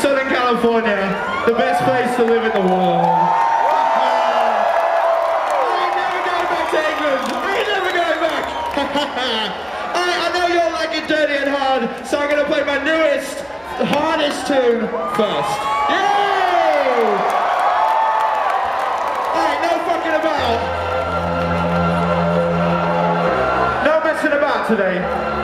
Southern California, the best place to live in the world. I ain't never going back to England. I ain't never going back. I know you all like it dirty and hard, so I'm gonna play my newest, hardest tune first. Yay! Alright, no fucking about. No messing about today.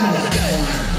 One.